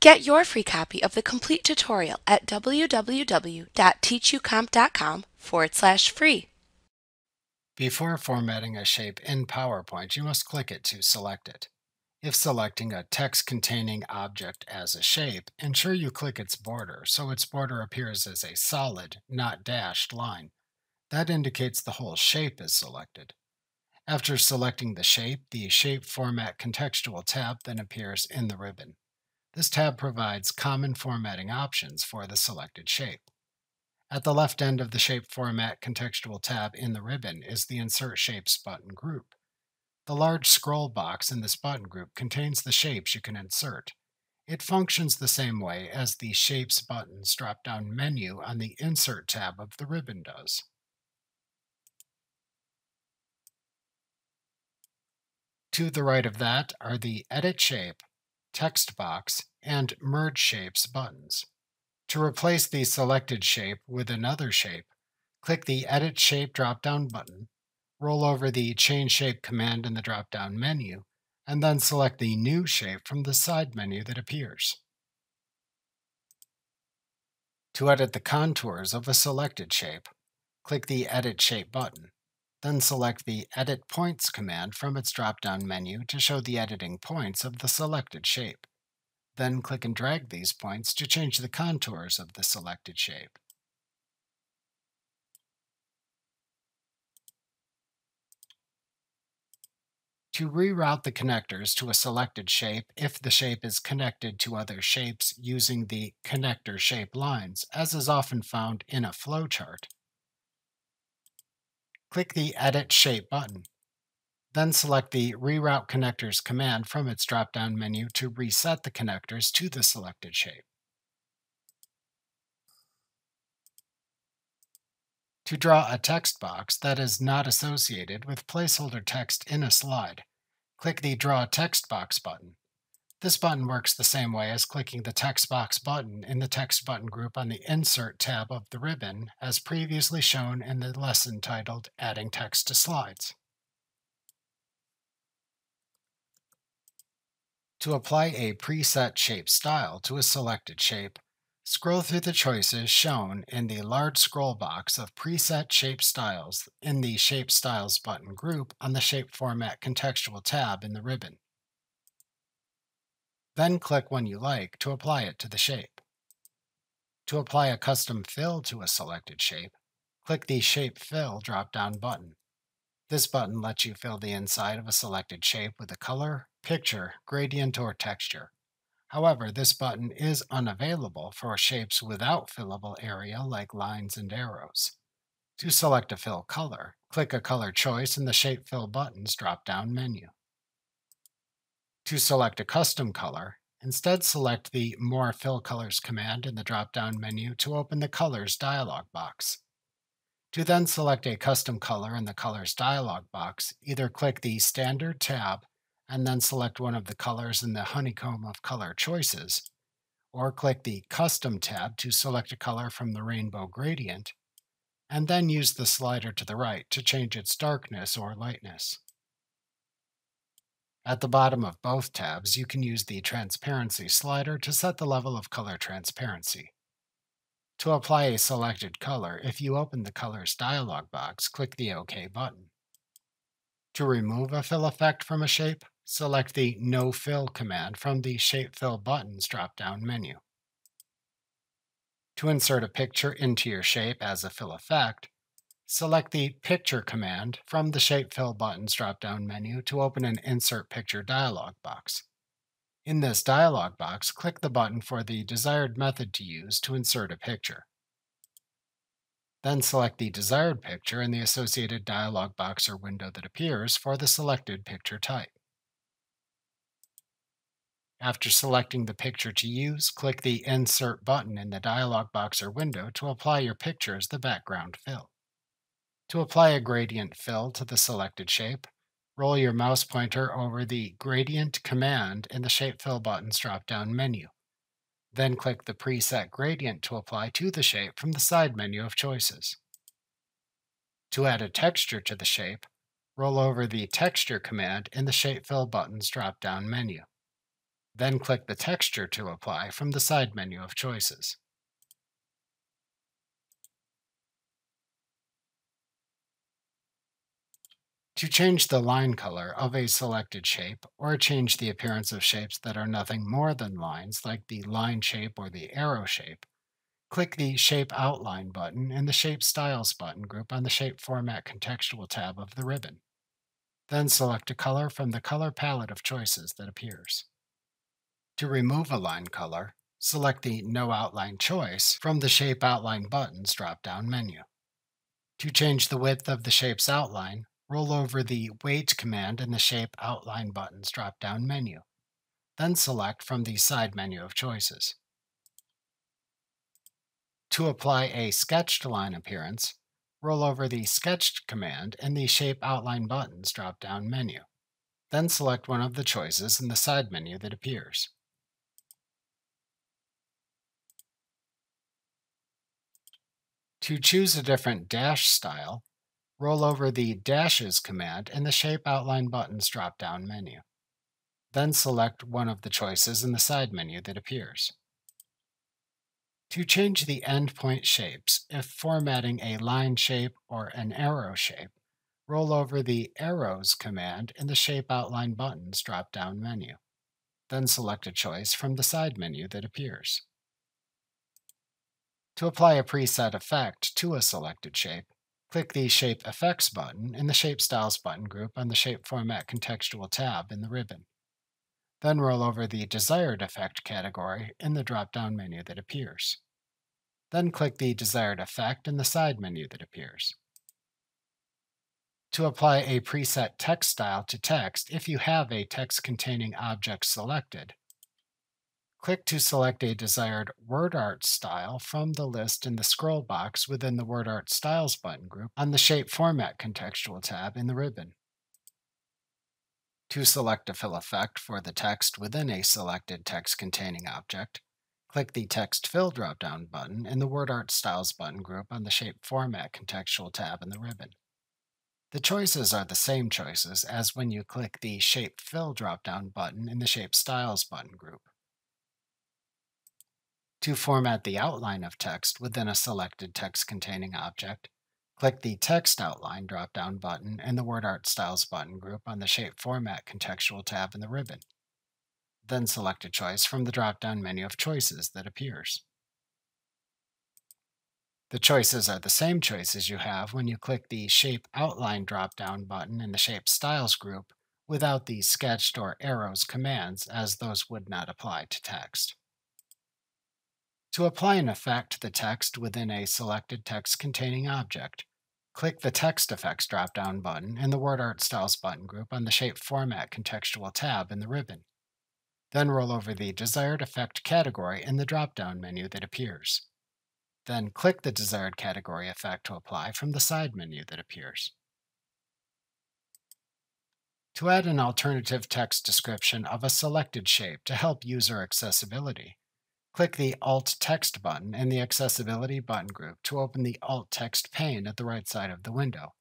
Get your free copy of the complete tutorial at www.teachucomp.com forward slash free. Before formatting a shape in PowerPoint, you must click it to select it. If selecting a text-containing object as a shape, ensure you click its border so its border appears as a solid, not dashed line. That indicates the whole shape is selected. After selecting the shape, the Shape Format Contextual tab then appears in the ribbon. This tab provides common formatting options for the selected shape. At the left end of the Shape Format Contextual tab in the ribbon is the Insert Shapes button group. The large scroll box in this button group contains the shapes you can insert. It functions the same way as the Shapes buttons drop-down menu on the Insert tab of the ribbon does. To the right of that are the Edit Shape, Text Box, and Merge Shapes buttons. To replace the selected shape with another shape, click the Edit Shape drop-down button, roll over the Change Shape command in the drop-down menu, and then select the new shape from the side menu that appears. To edit the contours of a selected shape, click the Edit Shape button. Then select the Edit Points command from its drop-down menu to show the editing points of the selected shape. Then click and drag these points to change the contours of the selected shape. To reroute the connectors to a selected shape if the shape is connected to other shapes using the connector shape lines, as is often found in a flowchart, click the Edit Shape button. Then select the Reroute Connectors command from its drop-down menu to reset the connectors to the selected shape. To draw a text box that is not associated with placeholder text in a slide, click the Draw Text Box button. This button works the same way as clicking the text box button in the text button group on the Insert tab of the ribbon, as previously shown in the lesson titled Adding Text to Slides. To apply a preset shape style to a selected shape, scroll through the choices shown in the large scroll box of Preset Shape Styles in the Shape Styles button group on the Shape Format Contextual tab in the ribbon. Then click one you like to apply it to the shape. To apply a custom fill to a selected shape, click the Shape Fill drop-down button. This button lets you fill the inside of a selected shape with a color, picture, gradient, or texture. However, this button is unavailable for shapes without fillable area like lines and arrows. To select a fill color, click a color choice in the Shape Fill buttons drop-down menu. To select a custom color, instead select the More Fill Colors command in the drop-down menu to open the Colors dialog box. To then select a custom color in the Colors dialog box, either click the Standard tab and then select one of the colors in the honeycomb of color choices, or click the Custom tab to select a color from the rainbow gradient, and then use the slider to the right to change its darkness or lightness. At the bottom of both tabs, you can use the Transparency slider to set the level of color transparency. To apply a selected color, if you open the Colors dialog box, click the OK button. To remove a fill effect from a shape, select the No Fill command from the Shape Fill buttons drop-down menu. To insert a picture into your shape as a fill effect, Select the Picture command from the Shape Fill buttons drop-down menu to open an Insert Picture dialog box. In this dialog box, click the button for the desired method to use to insert a picture. Then select the desired picture in the associated dialog box or window that appears for the selected picture type. After selecting the picture to use, click the Insert button in the dialog box or window to apply your picture as the background fill. To apply a gradient fill to the selected shape, roll your mouse pointer over the Gradient command in the Shape Fill button's drop-down menu. Then click the preset gradient to apply to the shape from the side menu of choices. To add a texture to the shape, roll over the Texture command in the Shape Fill button's drop-down menu. Then click the texture to apply from the side menu of choices. To change the line color of a selected shape, or change the appearance of shapes that are nothing more than lines, like the line shape or the arrow shape, click the Shape Outline button in the Shape Styles button group on the Shape Format Contextual tab of the ribbon. Then select a color from the color palette of choices that appears. To remove a line color, select the No Outline choice from the Shape Outline buttons drop-down menu. To change the width of the shape's outline, roll over the Weight command in the Shape Outline buttons drop-down menu. Then select from the side menu of choices. To apply a sketched line appearance, roll over the Sketched command in the Shape Outline buttons drop-down menu. Then select one of the choices in the side menu that appears. To choose a different dash style, roll over the Dashes command in the Shape Outline buttons drop-down menu. Then select one of the choices in the side menu that appears. To change the endpoint shapes, if formatting a line shape or an arrow shape, roll over the Arrows command in the Shape Outline buttons drop-down menu. Then select a choice from the side menu that appears. To apply a preset effect to a selected shape, Click the Shape Effects button in the Shape Styles button group on the Shape Format Contextual tab in the ribbon. Then roll over the Desired Effect category in the drop-down menu that appears. Then click the desired effect in the side menu that appears. To apply a preset text style to text, if you have a text-containing object selected, Click to select a desired WordArt style from the list in the scroll box within the WordArt Styles button group on the Shape Format Contextual tab in the ribbon. To select a fill effect for the text within a selected text-containing object, click the Text Fill drop-down button in the WordArt Styles button group on the Shape Format Contextual tab in the ribbon. The choices are the same choices as when you click the Shape Fill drop-down button in the Shape Styles button group. To format the outline of text within a selected text-containing object, click the Text Outline drop-down button in the WordArt Styles button group on the Shape Format Contextual tab in the ribbon. Then select a choice from the drop-down menu of choices that appears. The choices are the same choices you have when you click the Shape Outline drop-down button in the Shape Styles group without the sketched or arrows commands as those would not apply to text. To apply an effect to the text within a selected text-containing object, click the Text Effects drop-down button in the WordArt Styles button group on the Shape Format Contextual tab in the ribbon. Then roll over the desired effect category in the drop-down menu that appears. Then click the desired category effect to apply from the side menu that appears. To add an alternative text description of a selected shape to help user accessibility, Click the Alt Text button in the Accessibility button group to open the Alt Text pane at the right side of the window.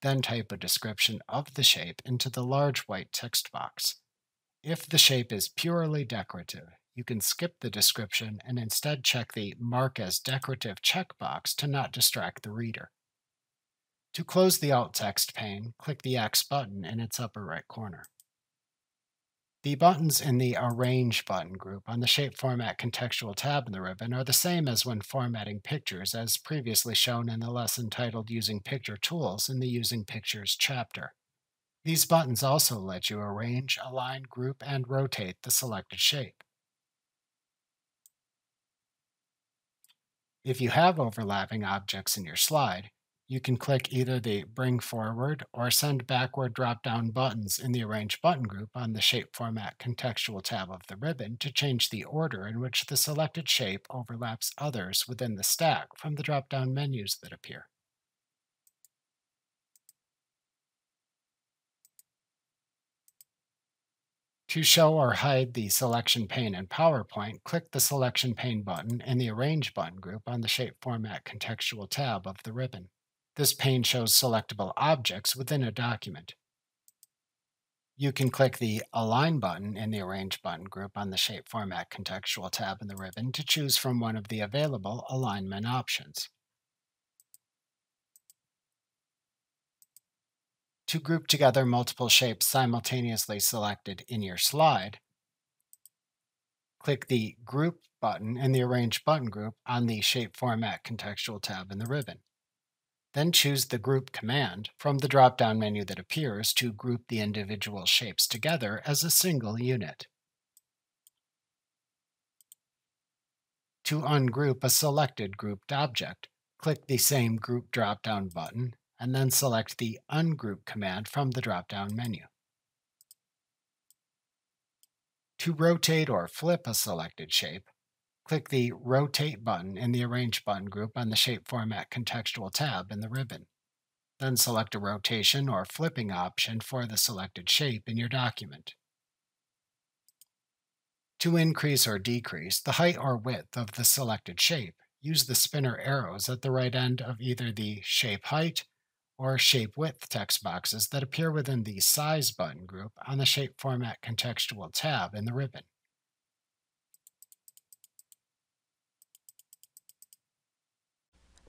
Then type a description of the shape into the large white text box. If the shape is purely decorative, you can skip the description and instead check the Mark as Decorative checkbox to not distract the reader. To close the Alt Text pane, click the X button in its upper right corner. The buttons in the Arrange button group on the Shape Format Contextual tab in the ribbon are the same as when formatting pictures, as previously shown in the lesson titled Using Picture Tools in the Using Pictures chapter. These buttons also let you arrange, align, group, and rotate the selected shape. If you have overlapping objects in your slide, you can click either the Bring Forward or Send Backward drop-down buttons in the Arrange button group on the Shape Format Contextual tab of the ribbon to change the order in which the selected shape overlaps others within the stack from the drop-down menus that appear. To show or hide the selection pane in PowerPoint, click the Selection Pane button in the Arrange button group on the Shape Format Contextual tab of the ribbon. This pane shows selectable objects within a document. You can click the Align button in the Arrange button group on the Shape Format Contextual tab in the ribbon to choose from one of the available alignment options. To group together multiple shapes simultaneously selected in your slide, click the Group button in the Arrange button group on the Shape Format Contextual tab in the ribbon. Then choose the Group command from the drop-down menu that appears to group the individual shapes together as a single unit. To ungroup a selected grouped object, click the same Group drop-down button and then select the Ungroup command from the drop-down menu. To rotate or flip a selected shape, Click the Rotate button in the Arrange button group on the Shape Format Contextual tab in the ribbon. Then select a rotation or flipping option for the selected shape in your document. To increase or decrease the height or width of the selected shape, use the spinner arrows at the right end of either the Shape Height or Shape Width text boxes that appear within the Size button group on the Shape Format Contextual tab in the ribbon.